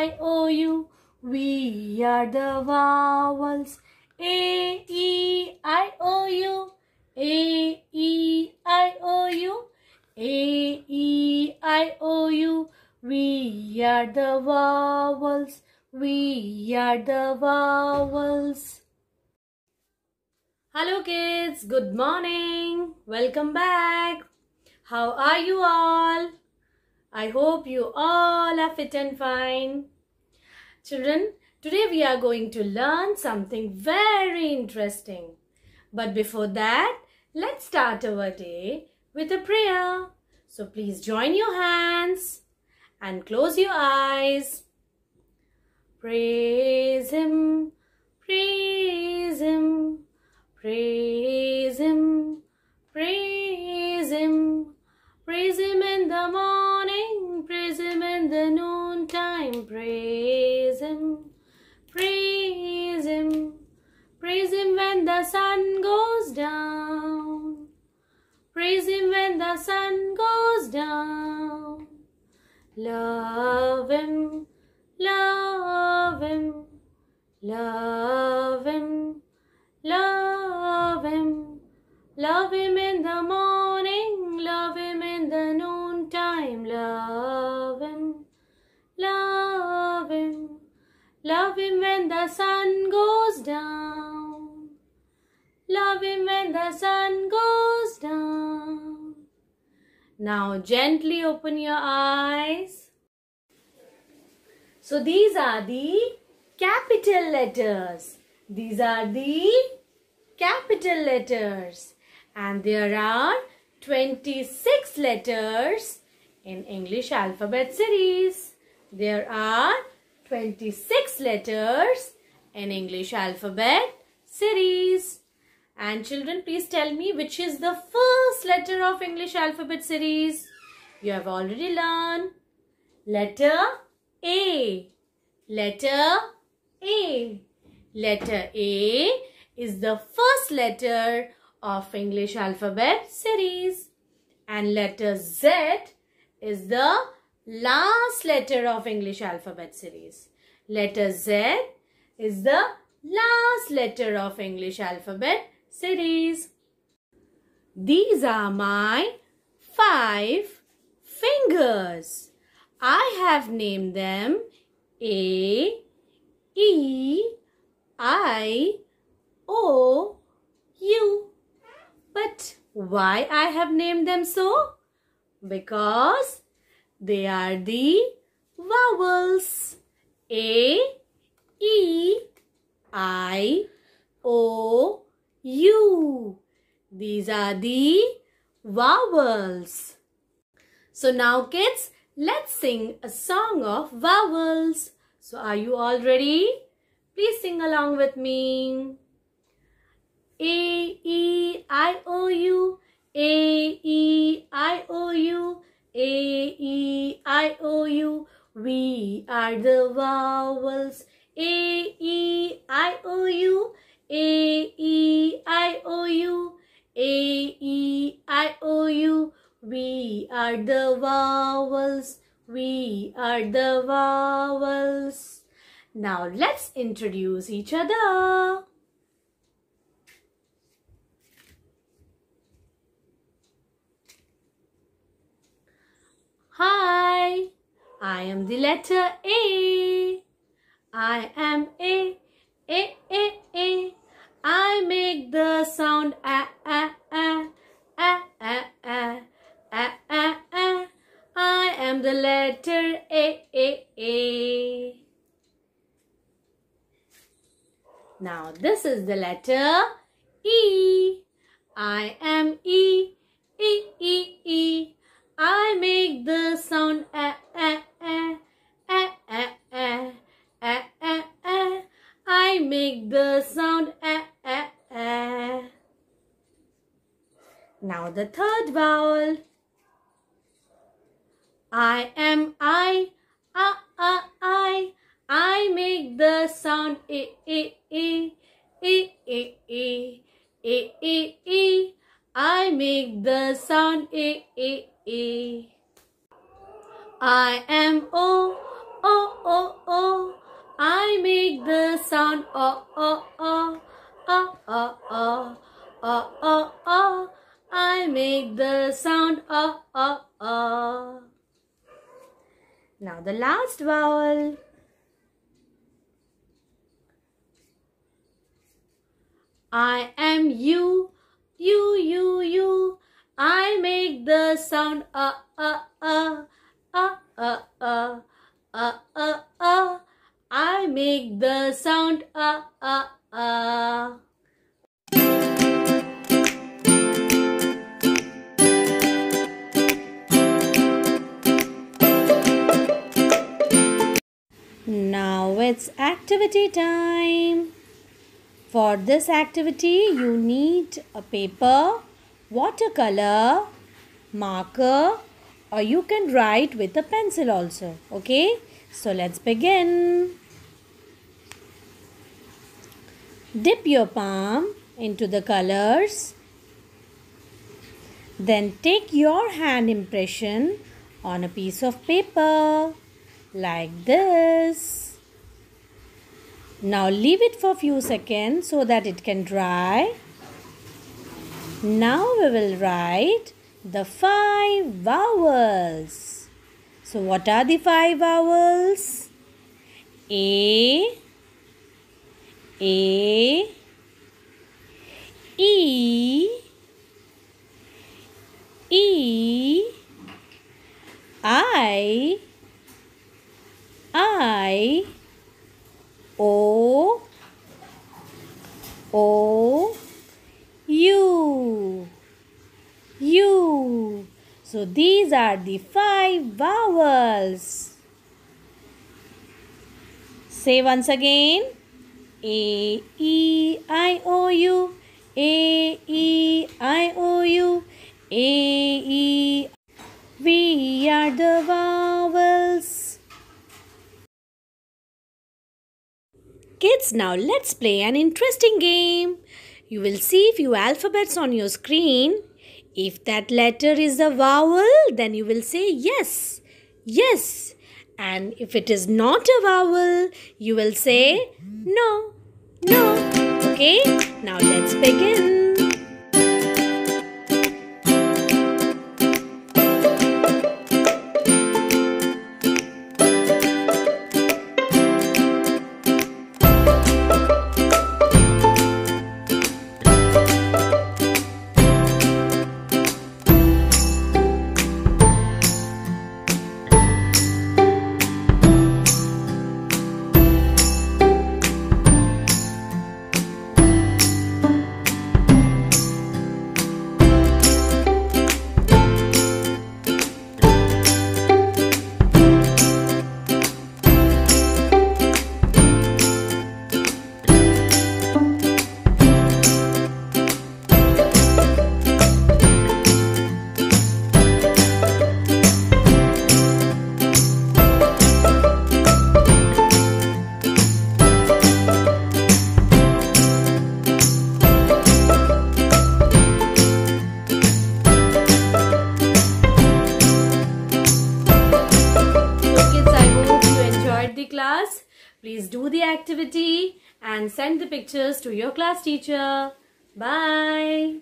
I O U. We are the vowels. A E I O U. A E I O U. A E I O U. We are the vowels. We are the vowels. Hello kids, good morning. Welcome back. How are you all? I hope you all are fit and fine. Children, today we are going to learn something very interesting. But before that, let's start our day with a prayer. So please join your hands and close your eyes. Praise Him, praise Him, praise Him, praise Him, praise Him in the morning, praise Him in the noontime, praise love Him love him, love him, love him, love him in the morning, love him in the noontime, love him, love him, love him when the sun goes down, love him when the sun goes. Now gently open your eyes. So these are the capital letters. These are the capital letters. And there are 26 letters in English alphabet series. There are 26 letters in English alphabet series. And children, please tell me which is the first letter of English alphabet series. You have already learned. Letter a. Letter A. Letter A is the first letter of English alphabet series. And letter Z is the last letter of English alphabet series. Letter Z is the last letter of English alphabet series. These are my five fingers. I have named them A, E, I, O, U. But why I have named them so? Because they are the vowels. A, E, I, O, U. These are the vowels. So now kids, Let's sing a song of vowels. So are you all ready? Please sing along with me. A, E, I, O, U. A, E, I, O, U. A, E, I, O, U. We are the vowels. A, E, I, O, U. A, E, are the vowels. We are the vowels. Now let's introduce each other. Hi, I am the letter A. I am A, A, A, A. I make the sound A, A, The letter A, A, A. Now this is the letter E. I am E, E, E, E. I make the sound A, A, A, A, A, A, A, A, A. I make the sound A, A, A. Now the third vowel. I am I, a, a, I. I make the sound A, A, A, A, A, A, A, A, A. I make the sound A, A, A. I am O, O, O, O. I make the sound O, O, O, O, O, O, O, O, O. I make the sound O, O, O. Now the last vowel. I am you, you, you, you. I make the sound uh, uh, uh, uh, uh, uh, uh, uh, uh. I make the sound uh, uh, uh. It's activity time. For this activity, you need a paper, watercolor, marker, or you can write with a pencil also. Okay, so let's begin. Dip your palm into the colors. Then take your hand impression on a piece of paper like this. Now leave it for few seconds so that it can dry. Now we will write the five vowels. So what are the five vowels? A A E E I I O O U U. So these are the five vowels. Say once again. A E I O U A E I O U A E We are the vowels. Kids, now let's play an interesting game. You will see few alphabets on your screen. If that letter is a vowel, then you will say yes, yes. And if it is not a vowel, you will say no, no. Okay, now let's begin. Please do the activity and send the pictures to your class teacher. Bye.